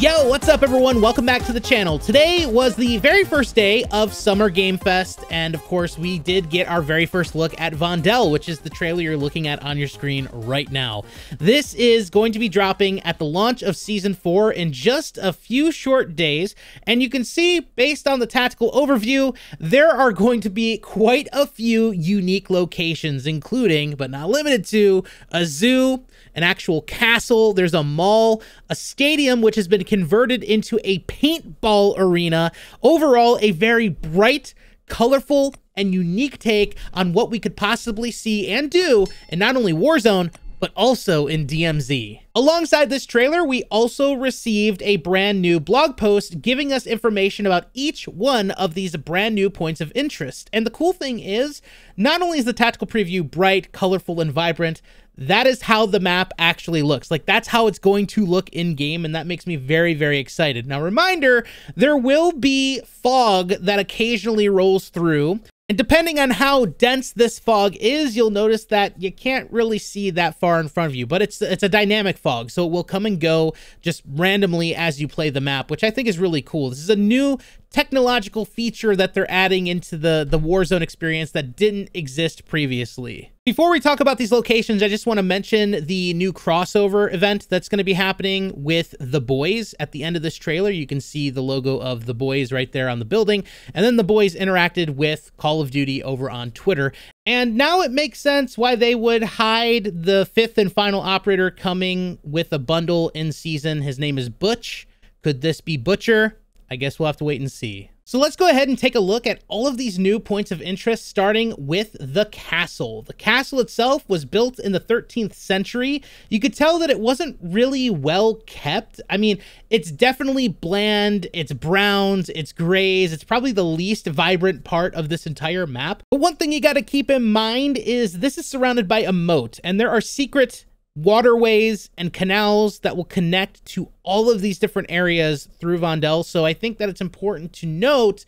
Yo, what's up everyone? Welcome back to the channel. Today was the very first day of Summer Game Fest, and of course we did get our very first look at Vondel, which is the trailer you're looking at on your screen right now. This is going to be dropping at the launch of Season 4 in just a few short days, and you can see, based on the tactical overview, there are going to be quite a few unique locations, including, but not limited to, a zoo, an actual castle, there's a mall, a stadium which has been converted into a paintball arena. Overall, a very bright, colorful, and unique take on what we could possibly see and do in not only Warzone, but also in DMZ. Alongside this trailer, we also received a brand new blog post giving us information about each one of these brand new points of interest. And the cool thing is, not only is the tactical preview bright, colorful, and vibrant, that is how the map actually looks. Like that's how it's going to look in game. And that makes me very, very excited. Now, reminder, there will be fog that occasionally rolls through. And depending on how dense this fog is, you'll notice that you can't really see that far in front of you, but it's it's a dynamic fog, so it will come and go just randomly as you play the map, which I think is really cool. This is a new technological feature that they're adding into the, the Warzone experience that didn't exist previously. Before we talk about these locations, I just want to mention the new crossover event that's going to be happening with The Boys. At the end of this trailer, you can see the logo of The Boys right there on the building. And then The Boys interacted with Call of Duty over on Twitter. And now it makes sense why they would hide the fifth and final operator coming with a bundle in season. His name is Butch. Could this be Butcher? I guess we'll have to wait and see. So let's go ahead and take a look at all of these new points of interest, starting with the castle. The castle itself was built in the 13th century. You could tell that it wasn't really well kept. I mean, it's definitely bland, it's browns, it's grays, it's probably the least vibrant part of this entire map. But one thing you got to keep in mind is this is surrounded by a moat, and there are secret waterways and canals that will connect to all of these different areas through Vondel. So I think that it's important to note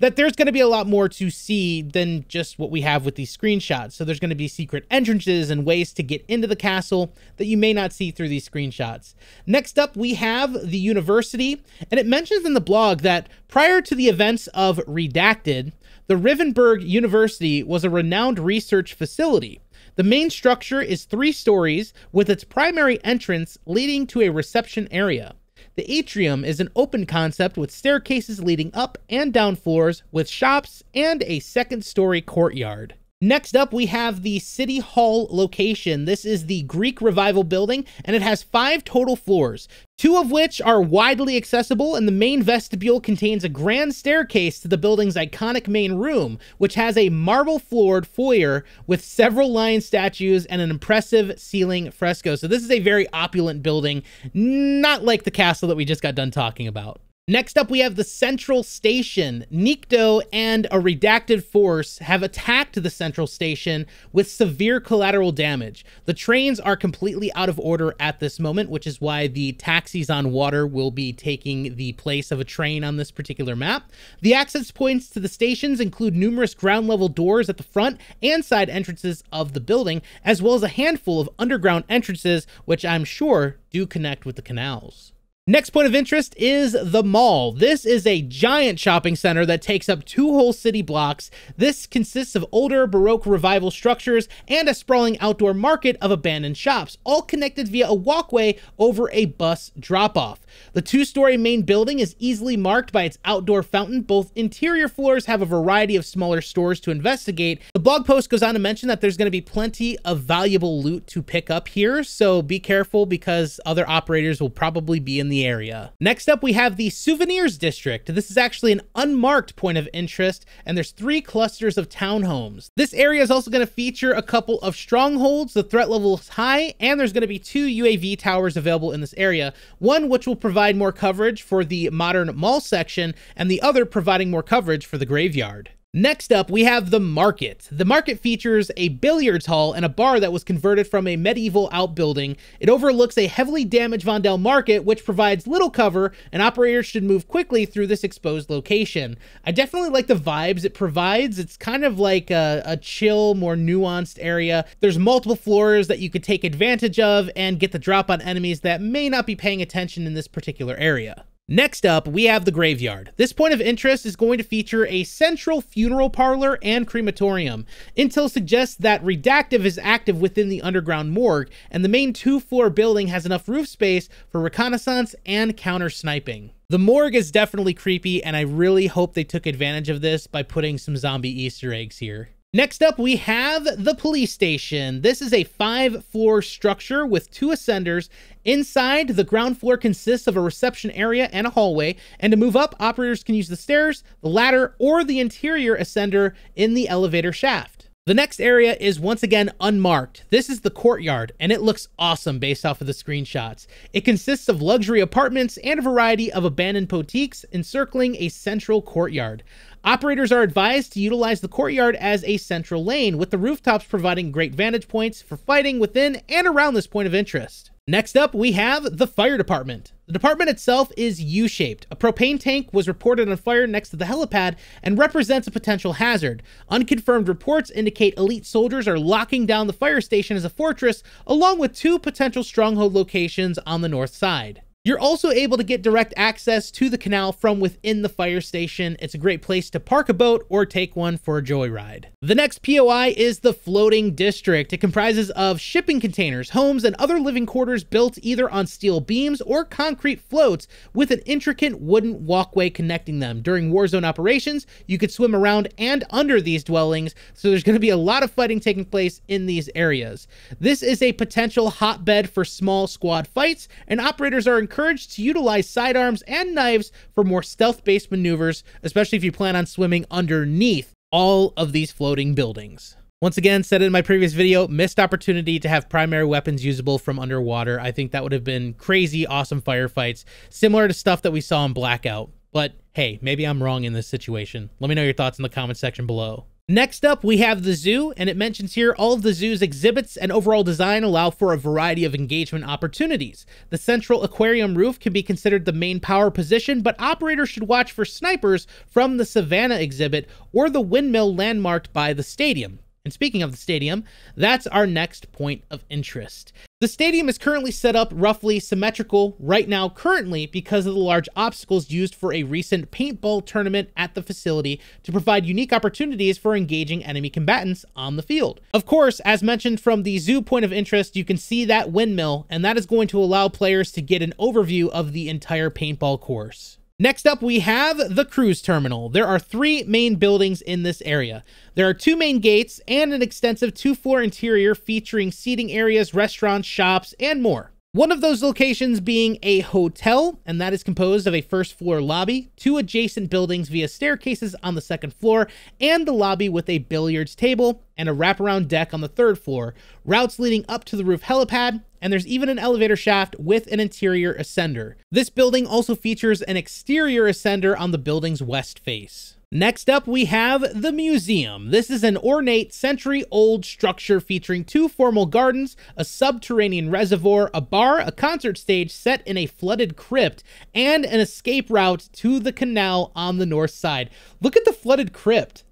that there's going to be a lot more to see than just what we have with these screenshots. So there's going to be secret entrances and ways to get into the castle that you may not see through these screenshots. Next up, we have the university, and it mentions in the blog that prior to the events of Redacted, the Rivenburg University was a renowned research facility the main structure is three stories with its primary entrance leading to a reception area. The atrium is an open concept with staircases leading up and down floors with shops and a second story courtyard. Next up, we have the City Hall location. This is the Greek Revival building, and it has five total floors, two of which are widely accessible, and the main vestibule contains a grand staircase to the building's iconic main room, which has a marble-floored foyer with several lion statues and an impressive ceiling fresco. So this is a very opulent building, not like the castle that we just got done talking about. Next up, we have the Central Station. Nikto and a redacted force have attacked the Central Station with severe collateral damage. The trains are completely out of order at this moment, which is why the taxis on water will be taking the place of a train on this particular map. The access points to the stations include numerous ground level doors at the front and side entrances of the building, as well as a handful of underground entrances, which I'm sure do connect with the canals. Next point of interest is the mall. This is a giant shopping center that takes up two whole city blocks. This consists of older Baroque revival structures and a sprawling outdoor market of abandoned shops, all connected via a walkway over a bus drop-off. The two-story main building is easily marked by its outdoor fountain. Both interior floors have a variety of smaller stores to investigate. The blog post goes on to mention that there's going to be plenty of valuable loot to pick up here, so be careful because other operators will probably be in the area. Next up, we have the Souvenirs District. This is actually an unmarked point of interest, and there's three clusters of townhomes. This area is also going to feature a couple of strongholds. The threat level is high, and there's going to be two UAV towers available in this area. One which will provide more coverage for the modern mall section, and the other providing more coverage for the graveyard. Next up, we have the market. The market features a billiards hall and a bar that was converted from a medieval outbuilding. It overlooks a heavily damaged Vondel market, which provides little cover, and operators should move quickly through this exposed location. I definitely like the vibes it provides. It's kind of like a, a chill, more nuanced area. There's multiple floors that you could take advantage of and get the drop on enemies that may not be paying attention in this particular area. Next up, we have the graveyard. This point of interest is going to feature a central funeral parlor and crematorium. Intel suggests that Redactive is active within the underground morgue, and the main two-floor building has enough roof space for reconnaissance and counter-sniping. The morgue is definitely creepy, and I really hope they took advantage of this by putting some zombie Easter eggs here. Next up, we have the police station. This is a five floor structure with two ascenders. Inside, the ground floor consists of a reception area and a hallway. And to move up, operators can use the stairs, the ladder, or the interior ascender in the elevator shaft. The next area is once again unmarked. This is the courtyard, and it looks awesome based off of the screenshots. It consists of luxury apartments and a variety of abandoned boutiques encircling a central courtyard. Operators are advised to utilize the courtyard as a central lane, with the rooftops providing great vantage points for fighting within and around this point of interest. Next up, we have the fire department. The department itself is U-shaped. A propane tank was reported on fire next to the helipad and represents a potential hazard. Unconfirmed reports indicate elite soldiers are locking down the fire station as a fortress, along with two potential stronghold locations on the north side. You're also able to get direct access to the canal from within the fire station. It's a great place to park a boat or take one for a joyride. The next POI is the floating district. It comprises of shipping containers, homes, and other living quarters built either on steel beams or concrete floats with an intricate wooden walkway connecting them. During warzone operations, you could swim around and under these dwellings, so there's going to be a lot of fighting taking place in these areas. This is a potential hotbed for small squad fights, and operators are encouraged to utilize sidearms and knives for more stealth-based maneuvers, especially if you plan on swimming underneath all of these floating buildings. Once again, said in my previous video, missed opportunity to have primary weapons usable from underwater. I think that would have been crazy awesome firefights, similar to stuff that we saw in Blackout. But hey, maybe I'm wrong in this situation. Let me know your thoughts in the comment section below. Next up, we have the zoo, and it mentions here all of the zoo's exhibits and overall design allow for a variety of engagement opportunities. The central aquarium roof can be considered the main power position, but operators should watch for snipers from the Savannah exhibit or the windmill landmarked by the stadium. And speaking of the stadium, that's our next point of interest. The stadium is currently set up roughly symmetrical right now currently because of the large obstacles used for a recent paintball tournament at the facility to provide unique opportunities for engaging enemy combatants on the field. Of course, as mentioned from the zoo point of interest, you can see that windmill and that is going to allow players to get an overview of the entire paintball course. Next up, we have the cruise terminal. There are three main buildings in this area. There are two main gates and an extensive two-floor interior featuring seating areas, restaurants, shops, and more. One of those locations being a hotel, and that is composed of a first floor lobby, two adjacent buildings via staircases on the second floor, and the lobby with a billiards table and a wraparound deck on the third floor, routes leading up to the roof helipad, and there's even an elevator shaft with an interior ascender. This building also features an exterior ascender on the building's west face. Next up, we have the museum. This is an ornate, century-old structure featuring two formal gardens, a subterranean reservoir, a bar, a concert stage set in a flooded crypt, and an escape route to the canal on the north side. Look at the flooded crypt.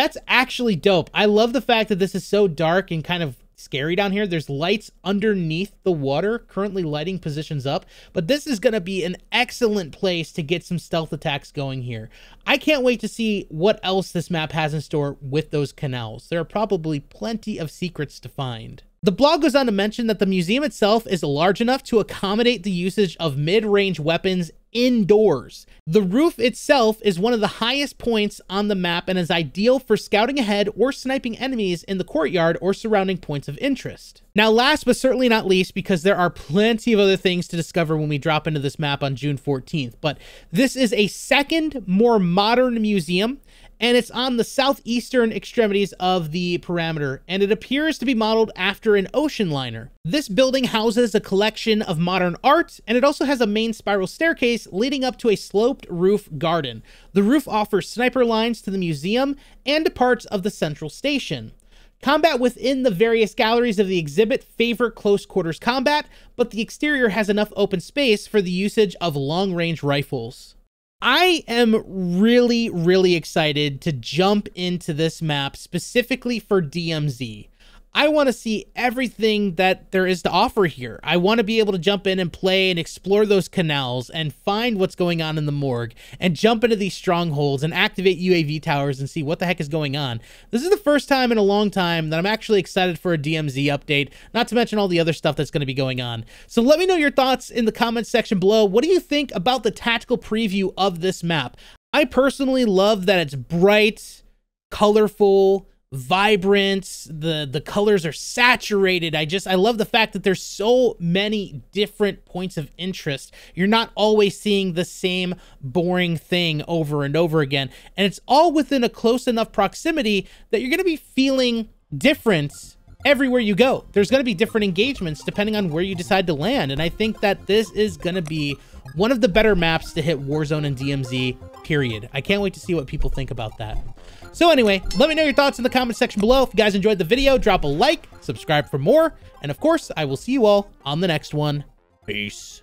That's actually dope. I love the fact that this is so dark and kind of scary down here. There's lights underneath the water, currently lighting positions up, but this is going to be an excellent place to get some stealth attacks going here. I can't wait to see what else this map has in store with those canals. There are probably plenty of secrets to find. The blog goes on to mention that the museum itself is large enough to accommodate the usage of mid-range weapons indoors. The roof itself is one of the highest points on the map and is ideal for scouting ahead or sniping enemies in the courtyard or surrounding points of interest. Now, last but certainly not least, because there are plenty of other things to discover when we drop into this map on June 14th, but this is a second, more modern museum and it's on the southeastern extremities of the parameter, and it appears to be modeled after an ocean liner. This building houses a collection of modern art, and it also has a main spiral staircase leading up to a sloped roof garden. The roof offers sniper lines to the museum and to parts of the central station. Combat within the various galleries of the exhibit favor close quarters combat, but the exterior has enough open space for the usage of long range rifles. I am really, really excited to jump into this map specifically for DMZ. I want to see everything that there is to offer here. I want to be able to jump in and play and explore those canals and find what's going on in the morgue and jump into these strongholds and activate UAV towers and see what the heck is going on. This is the first time in a long time that I'm actually excited for a DMZ update, not to mention all the other stuff that's going to be going on. So let me know your thoughts in the comments section below. What do you think about the tactical preview of this map? I personally love that it's bright, colorful, vibrant the the colors are saturated. I just i love the fact that there's so many different points of interest. You're not always seeing the same boring thing over and over again. And it's all within a close enough proximity that you're going to be feeling different everywhere you go. There's going to be different engagements depending on where you decide to land. And i think that this is going to be one of the better maps to hit warzone and dmz period. I can't wait to see what people think about that so anyway, let me know your thoughts in the comment section below. If you guys enjoyed the video, drop a like, subscribe for more, and of course, I will see you all on the next one. Peace.